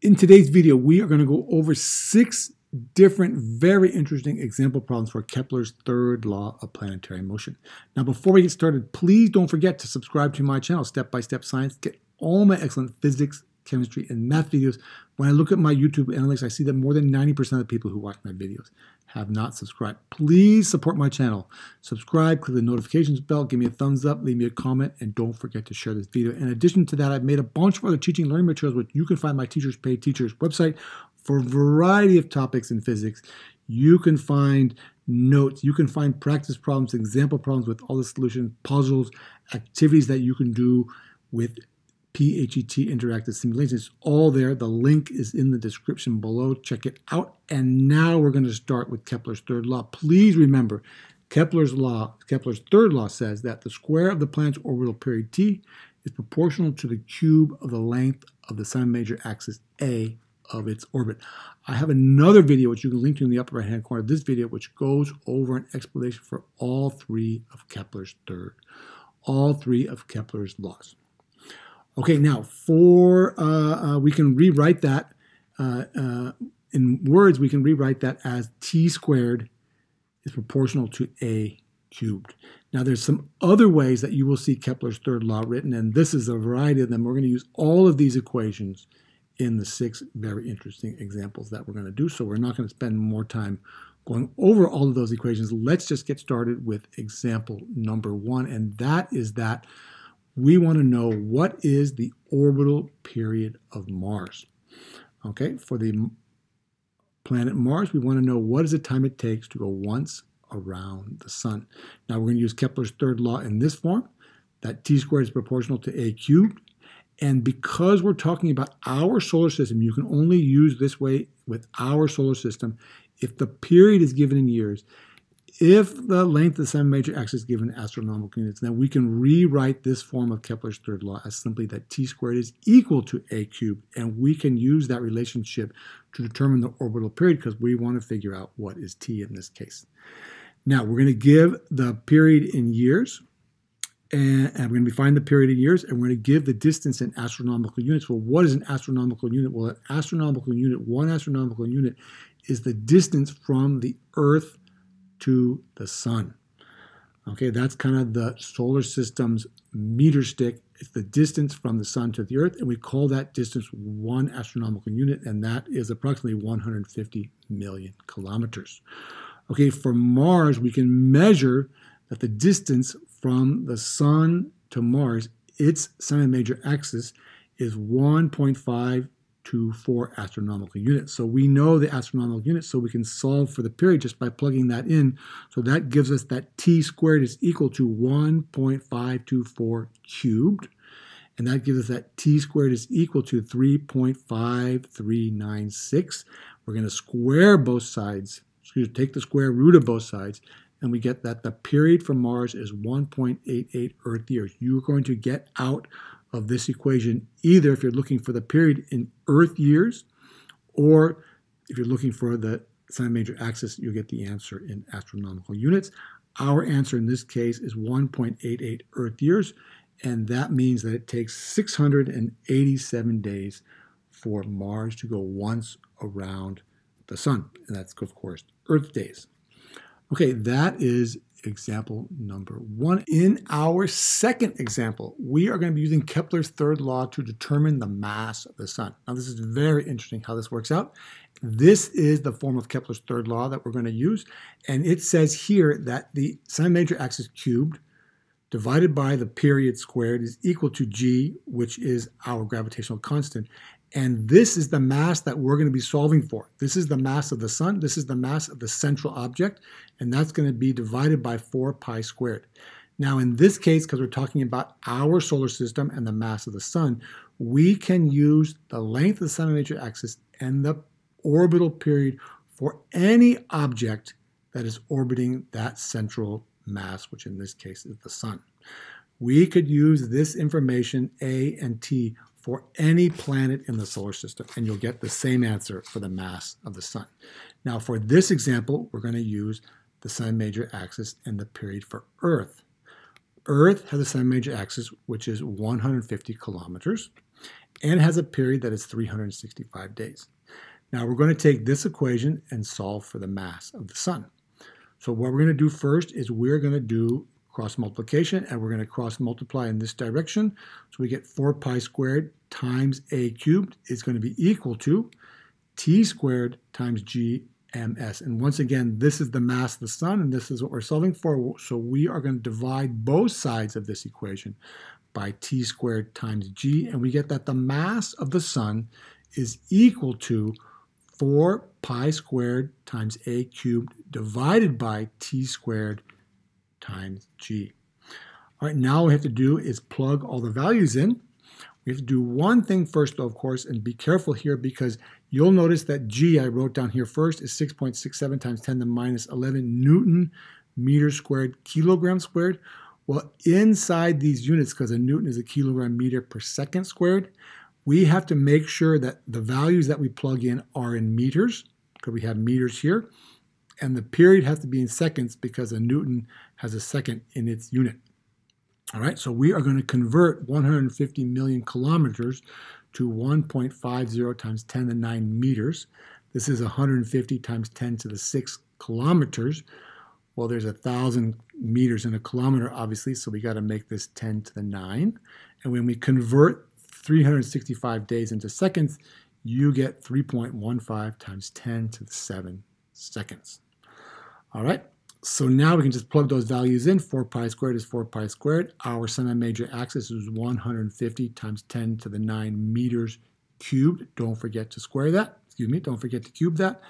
In today's video, we are going to go over six different, very interesting example problems for Kepler's third law of planetary motion. Now, before we get started, please don't forget to subscribe to my channel, Step by Step Science. Get all my excellent physics, chemistry, and math videos. When I look at my YouTube analytics, I see that more than 90% of the people who watch my videos have not subscribed. Please support my channel. Subscribe, click the notifications bell, give me a thumbs up, leave me a comment, and don't forget to share this video. In addition to that, I've made a bunch of other teaching learning materials, which you can find my Teachers Pay Teachers website for a variety of topics in physics. You can find notes, you can find practice problems, example problems with all the solutions, puzzles, activities that you can do with PHET interactive simulations. It's all there. The link is in the description below. Check it out. And now we're going to start with Kepler's third law. Please remember, Kepler's law, Kepler's third law says that the square of the planet's orbital period t is proportional to the cube of the length of the semi-major axis A of its orbit. I have another video which you can link to in the upper right hand corner of this video which goes over an explanation for all three of Kepler's third, all three of Kepler's laws. Okay, now for, uh, uh, we can rewrite that uh, uh, in words, we can rewrite that as t squared is proportional to a cubed. Now there's some other ways that you will see Kepler's third law written, and this is a variety of them. We're going to use all of these equations in the six very interesting examples that we're going to do. So we're not going to spend more time going over all of those equations. Let's just get started with example number one, and that is that we want to know what is the orbital period of Mars. Okay, for the planet Mars, we want to know what is the time it takes to go once around the sun. Now we're going to use Kepler's third law in this form, that t squared is proportional to a cubed. And because we're talking about our solar system, you can only use this way with our solar system if the period is given in years if the length of the semi-major axis is given astronomical units, then we can rewrite this form of Kepler's third law as simply that t squared is equal to a cubed, and we can use that relationship to determine the orbital period because we want to figure out what is t in this case. Now, we're going to give the period in years, and, and we're going to find the period in years, and we're going to give the distance in astronomical units. Well, what is an astronomical unit? Well, an astronomical unit, one astronomical unit, is the distance from the Earth to the sun. Okay, that's kind of the solar system's meter stick. It's the distance from the sun to the earth, and we call that distance one astronomical unit, and that is approximately 150 million kilometers. Okay, for Mars, we can measure that the distance from the sun to Mars, its semi-major axis, is 1.5 to 4 astronomical units. So we know the astronomical units, so we can solve for the period just by plugging that in. So that gives us that t squared is equal to 1.524 cubed. And that gives us that t squared is equal to 3.5396. We're going to square both sides, excuse me, take the square root of both sides, and we get that the period for Mars is 1.88 Earth years. You're going to get out of this equation, either if you're looking for the period in Earth years, or if you're looking for the semi-major axis, you'll get the answer in astronomical units. Our answer in this case is 1.88 Earth years, and that means that it takes 687 days for Mars to go once around the sun. And that's, of course, Earth days. Okay, that is example number one. In our second example, we are going to be using Kepler's third law to determine the mass of the sun. Now, this is very interesting how this works out. This is the form of Kepler's third law that we're going to use. And it says here that the semi-major axis cubed divided by the period squared is equal to g, which is our gravitational constant. And this is the mass that we're going to be solving for. This is the mass of the sun. This is the mass of the central object. And that's going to be divided by 4 pi squared. Now, in this case, because we're talking about our solar system and the mass of the sun, we can use the length of the semi-major axis and the orbital period for any object that is orbiting that central mass, which in this case is the sun. We could use this information, A and T, for any planet in the solar system, and you'll get the same answer for the mass of the sun. Now, for this example, we're going to use the semi-major axis and the period for Earth. Earth has a semi-major axis, which is 150 kilometers, and has a period that is 365 days. Now we're going to take this equation and solve for the mass of the sun. So what we're going to do first is we're going to do cross multiplication and we're going to cross multiply in this direction. So we get 4 pi squared times a cubed is going to be equal to t squared times gms. And once again, this is the mass of the sun, and this is what we're solving for. So we are going to divide both sides of this equation by t squared times g, and we get that the mass of the sun is equal to 4 pi squared times a cubed divided by t squared times g. All right, now we have to do is plug all the values in. We have to do one thing first, though, of course, and be careful here because you'll notice that g I wrote down here first is 6.67 times 10 to the minus 11 Newton meter squared kilogram squared. Well, inside these units, because a Newton is a kilogram meter per second squared, we have to make sure that the values that we plug in are in meters, because we have meters here, and the period has to be in seconds because a Newton has a second in its unit. All right, so we are going to convert 150 million kilometers to 1.50 times 10 to the 9 meters. This is 150 times 10 to the 6 kilometers. Well, there's a thousand meters in a kilometer, obviously, so we got to make this 10 to the 9. And when we convert 365 days into seconds, you get 3.15 times 10 to the 7 seconds. All right, so now we can just plug those values in. 4 pi squared is 4 pi squared. Our semi-major axis is 150 times 10 to the 9 meters cubed. Don't forget to square that. Excuse me, don't forget to cube that.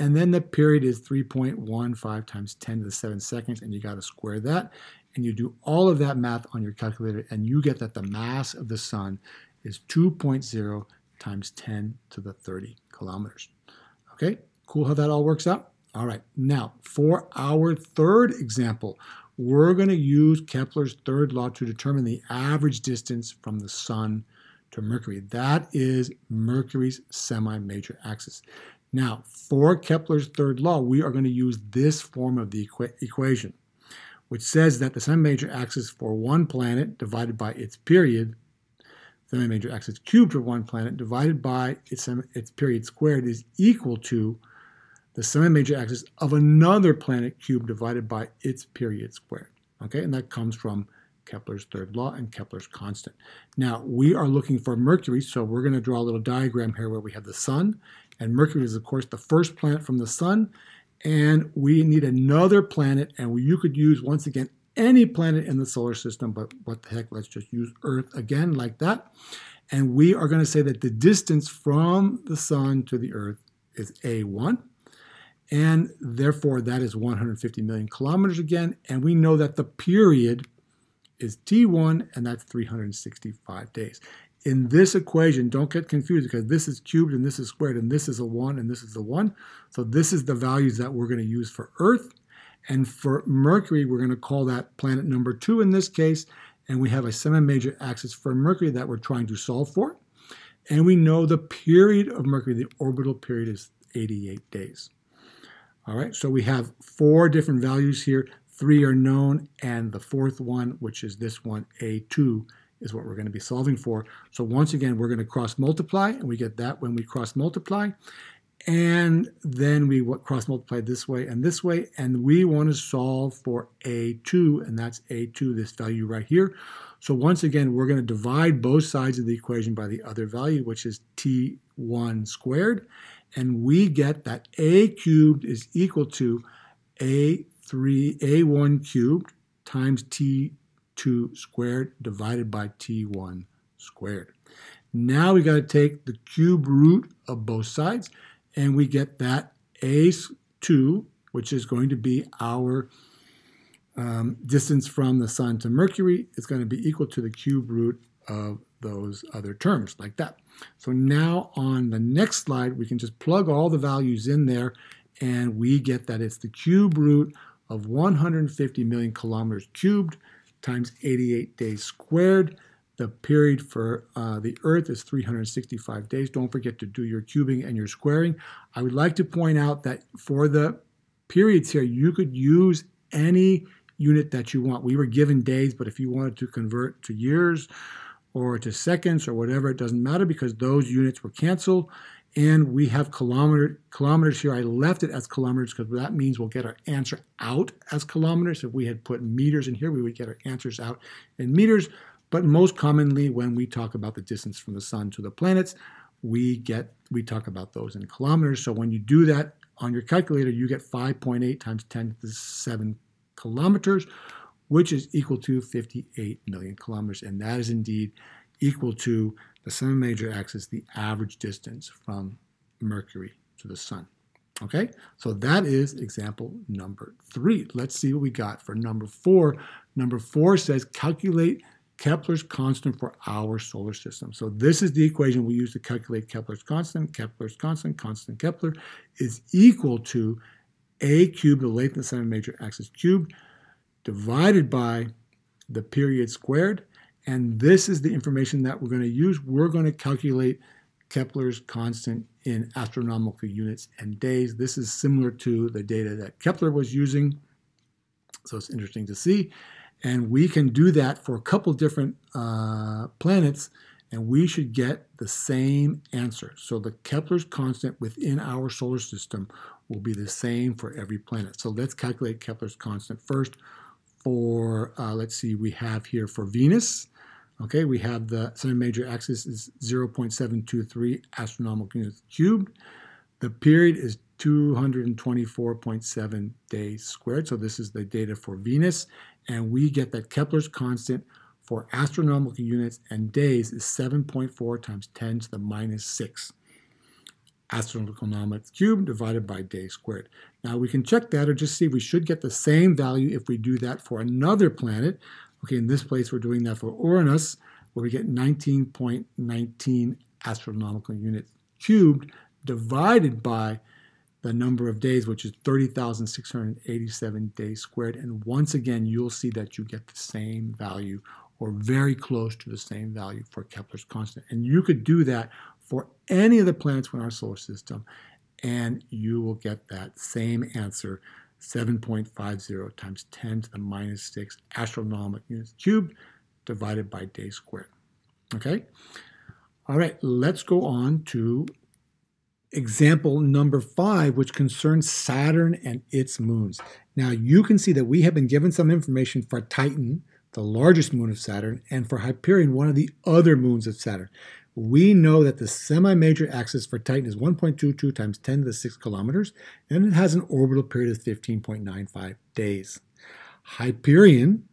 And then the period is 3.15 times 10 to the 7 seconds, and you got to square that. And you do all of that math on your calculator, and you get that the mass of the sun is 2.0 times 10 to the 30 kilometers. Okay, cool how that all works out? All right, now for our third example, we're going to use Kepler's third law to determine the average distance from the sun to Mercury. That is Mercury's semi-major axis. Now, for Kepler's third law, we are going to use this form of the equa equation, which says that the semi-major axis for one planet divided by its period, semi-major axis cubed for one planet divided by its, its period squared is equal to the semi-major axis of another planet cubed divided by its period squared. Okay, and that comes from Kepler's third law and Kepler's constant. Now, we are looking for Mercury, so we're going to draw a little diagram here where we have the sun, and Mercury is, of course, the first planet from the sun, and we need another planet, and you could use, once again, any planet in the solar system, but what the heck, let's just use Earth again like that. And we are going to say that the distance from the sun to the Earth is A1, and therefore that is 150 million kilometers again, and we know that the period is T1, and that's 365 days. In this equation, don't get confused because this is cubed and this is squared, and this is a 1 and this is a 1. So this is the values that we're going to use for Earth. And for Mercury, we're going to call that planet number 2 in this case. And we have a semi-major axis for Mercury that we're trying to solve for. And we know the period of Mercury, the orbital period is 88 days. All right, so we have four different values here three are known, and the fourth one, which is this one, A2, is what we're going to be solving for. So once again, we're going to cross multiply, and we get that when we cross multiply. And then we cross multiply this way and this way, and we want to solve for A2, and that's A2, this value right here. So once again, we're going to divide both sides of the equation by the other value, which is T1 squared, and we get that A cubed is equal to A 3a1 cubed times t2 squared divided by t1 squared. Now we got to take the cube root of both sides and we get that a2, which is going to be our um, distance from the sun to Mercury, is going to be equal to the cube root of those other terms, like that. So now on the next slide, we can just plug all the values in there, and we get that it's the cube root of 150 million kilometers cubed times 88 days squared. The period for uh, the Earth is 365 days. Don't forget to do your cubing and your squaring. I would like to point out that for the periods here, you could use any unit that you want. We were given days, but if you wanted to convert to years or to seconds or whatever. It doesn't matter because those units were canceled. And we have kilometer, kilometers here. I left it as kilometers because that means we'll get our answer out as kilometers. If we had put meters in here, we would get our answers out in meters. But most commonly, when we talk about the distance from the sun to the planets, we get we talk about those in kilometers. So when you do that on your calculator, you get 5.8 times 10 to the 7 kilometers, which is equal to 58 million kilometers. And that is indeed equal to the semi-major axis, the average distance from Mercury to the sun. Okay, so that is example number three. Let's see what we got for number four. Number four says calculate Kepler's constant for our solar system. So this is the equation we use to calculate Kepler's constant. Kepler's constant, constant Kepler, is equal to a cubed, the length of the semi-major axis cubed, divided by the period squared. And this is the information that we're going to use. We're going to calculate Kepler's constant in astronomical units and days. This is similar to the data that Kepler was using. So it's interesting to see. And we can do that for a couple different uh, planets, and we should get the same answer. So the Kepler's constant within our solar system will be the same for every planet. So let's calculate Kepler's constant first for, uh, let's see, we have here for Venus. Okay, we have the semi-major axis is 0.723 astronomical units cubed. The period is 224.7 days squared. So this is the data for Venus. And we get that Kepler's constant for astronomical units and days is 7.4 times 10 to the minus 6 astronomical cubed divided by day squared. Now we can check that or just see we should get the same value if we do that for another planet. Okay, in this place we're doing that for Uranus where we get 19.19 astronomical units cubed divided by the number of days, which is 30,687 days squared. And once again, you'll see that you get the same value or very close to the same value for Kepler's constant. And you could do that for any of the planets in our solar system, and you will get that same answer, 7.50 times 10 to the minus 6 astronomical units cubed divided by day squared. Okay? All right, let's go on to example number five, which concerns Saturn and its moons. Now, you can see that we have been given some information for Titan, the largest moon of Saturn, and for Hyperion, one of the other moons of Saturn. We know that the semi-major axis for Titan is 1.22 times 10 to the 6 kilometers, and it has an orbital period of 15.95 days. Hyperion,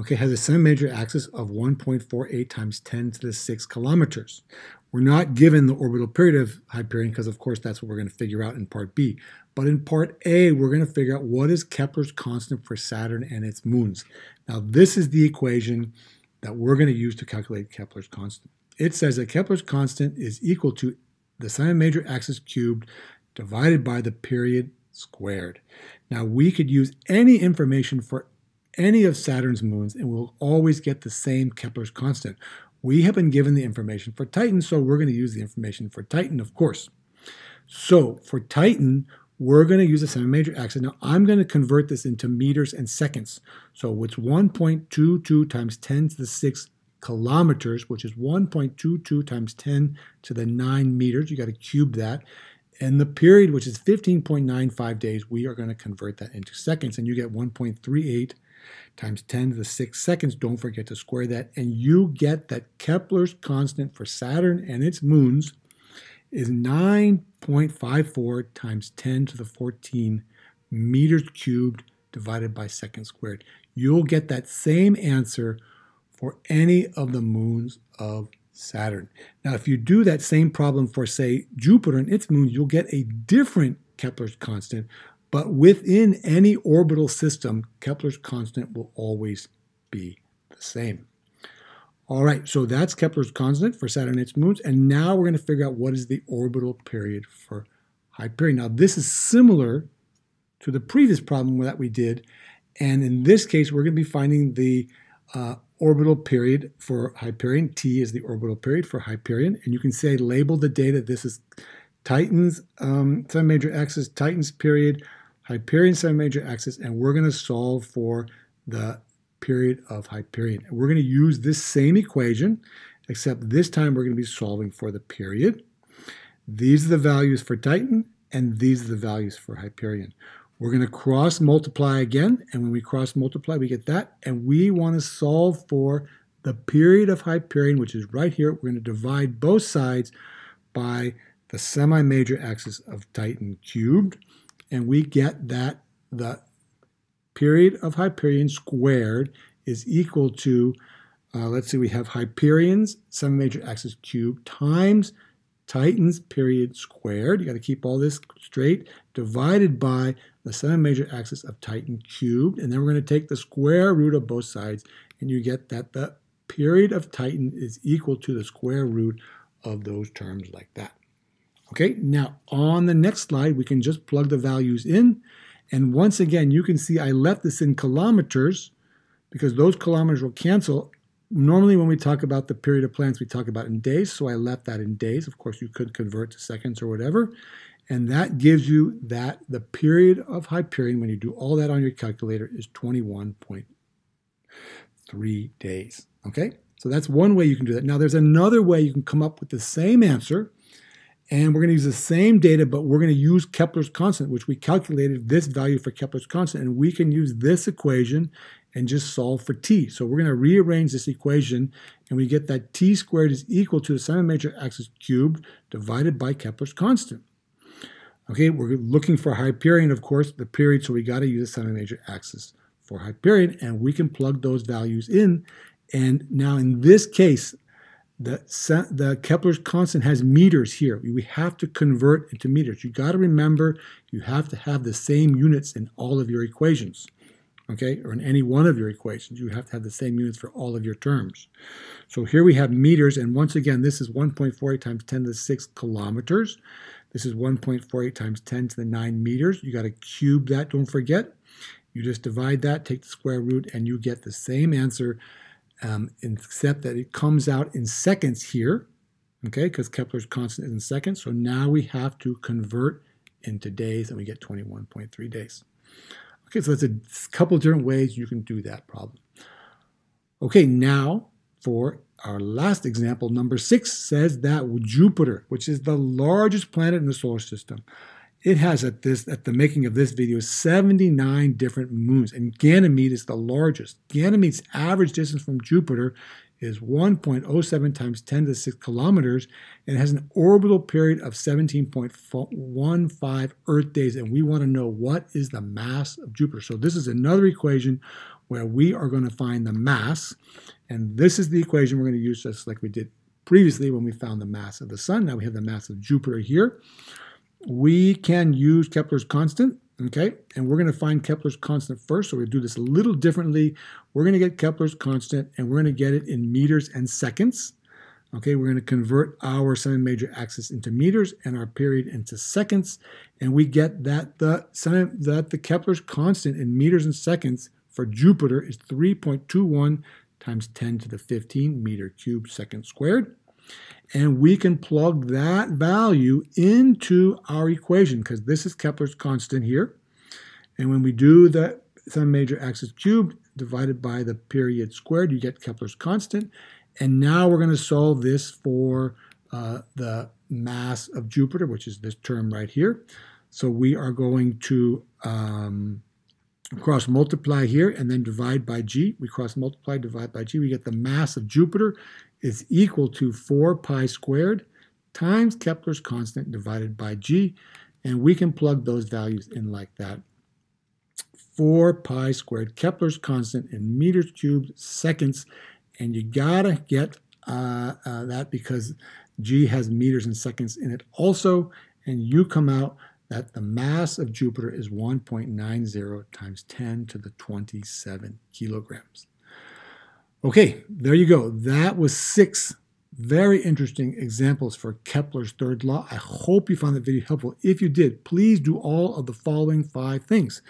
okay, has a semi-major axis of 1.48 times 10 to the 6 kilometers. We're not given the orbital period of Hyperion because, of course, that's what we're going to figure out in part B. But in part A, we're going to figure out what is Kepler's constant for Saturn and its moons. Now, this is the equation that we're going to use to calculate Kepler's constant. It says that Kepler's constant is equal to the semi-major axis cubed divided by the period squared. Now, we could use any information for any of Saturn's moons and we'll always get the same Kepler's constant. We have been given the information for Titan, so we're going to use the information for Titan, of course. So for Titan, we're going to use a semi-major axis. Now I'm going to convert this into meters and seconds. So it's 1.22 times 10 to the 6 kilometers, which is 1.22 times 10 to the 9 meters. You got to cube that. And the period, which is 15.95 days, we are going to convert that into seconds, and you get 1.38 times 10 to the 6 seconds. Don't forget to square that. And you get that Kepler's constant for Saturn and its moons is 9.54 times 10 to the 14 meters cubed divided by seconds squared. You'll get that same answer for any of the moons of Saturn. Now, if you do that same problem for, say, Jupiter and its moons, you'll get a different Kepler's constant, but within any orbital system, Kepler's constant will always be the same. All right, so that's Kepler's constant for Saturn and its moons. And now we're going to figure out what is the orbital period for Hyperion. Now, this is similar to the previous problem that we did. And in this case, we're going to be finding the uh, orbital period for Hyperion. T is the orbital period for Hyperion. And you can say label the data. This is Titan's um, semi-major axis, Titan's period, Hyperion semi-major axis, and we're going to solve for the period of Hyperion. And we're going to use this same equation, except this time we're going to be solving for the period. These are the values for Titan, and these are the values for Hyperion. We're going to cross multiply again, and when we cross multiply, we get that, and we want to solve for the period of Hyperion, which is right here. We're going to divide both sides by the semi-major axis of Titan cubed, and we get that the period of Hyperion squared is equal to, uh, let's see, we have Hyperion's semi-major axis cubed times Titan's period squared. You got to keep all this straight, divided by the semi-major axis of Titan cubed. And then we're going to take the square root of both sides, and you get that the period of Titan is equal to the square root of those terms like that. Okay, now on the next slide, we can just plug the values in. And once again, you can see I left this in kilometers because those kilometers will cancel. Normally, when we talk about the period of plants, we talk about in days, so I left that in days. Of course, you could convert to seconds or whatever. And that gives you that the period of Hyperion, when you do all that on your calculator, is 21.3 days. Okay, so that's one way you can do that. Now, there's another way you can come up with the same answer, and we're going to use the same data, but we're going to use Kepler's constant, which we calculated this value for Kepler's constant, and we can use this equation and just solve for t. So we're going to rearrange this equation, and we get that t squared is equal to the semi-major axis cubed divided by Kepler's constant. Okay, we're looking for Hyperion, of course, the period, so we got to use the semi-major axis for Hyperion, and we can plug those values in, and now in this case, the, the Kepler's constant has meters here. We have to convert into meters. You got to remember you have to have the same units in all of your equations, okay? Or in any one of your equations, you have to have the same units for all of your terms. So here we have meters, and once again, this is 1.48 times 10 to the 6 kilometers. This is 1.48 times 10 to the 9 meters. You got to cube that, don't forget. You just divide that, take the square root, and you get the same answer um, except that it comes out in seconds here, okay, because Kepler's constant is in seconds. So now we have to convert into days, and we get 21.3 days. Okay, so that's a couple different ways you can do that problem. Okay, now for our last example, number six says that Jupiter, which is the largest planet in the solar system, it has at this at the making of this video 79 different moons, and Ganymede is the largest. Ganymede's average distance from Jupiter is 1.07 times 10 to the 6 kilometers and has an orbital period of 17.15 Earth days. And we want to know what is the mass of Jupiter. So this is another equation where we are going to find the mass. And this is the equation we're going to use just like we did previously when we found the mass of the sun. Now we have the mass of Jupiter here we can use Kepler's constant, okay? And we're going to find Kepler's constant first, so we do this a little differently. We're going to get Kepler's constant, and we're going to get it in meters and seconds. Okay, we're going to convert our semi-major axis into meters and our period into seconds, and we get that the that the Kepler's constant in meters and seconds for Jupiter is 3.21 times 10 to the 15 meter cubed second squared and we can plug that value into our equation because this is Kepler's constant here. And when we do the semi-major axis cubed divided by the period squared, you get Kepler's constant. And now we're going to solve this for uh, the mass of Jupiter, which is this term right here. So we are going to um, cross multiply here and then divide by g. We cross multiply, divide by g. We get the mass of Jupiter is equal to 4 pi squared times Kepler's constant divided by g. And we can plug those values in like that. 4 pi squared Kepler's constant in meters cubed seconds. And you gotta get uh, uh, that because g has meters and seconds in it also. And you come out that the mass of Jupiter is 1.90 times 10 to the 27 kilograms. Okay, there you go. That was six very interesting examples for Kepler's third law. I hope you found that video helpful. If you did, please do all of the following five things.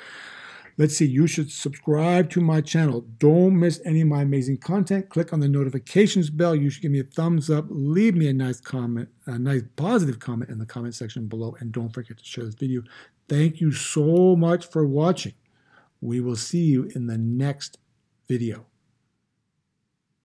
Let's see, you should subscribe to my channel. Don't miss any of my amazing content. Click on the notifications bell. You should give me a thumbs up. Leave me a nice comment, a nice positive comment in the comment section below. And don't forget to share this video. Thank you so much for watching. We will see you in the next video.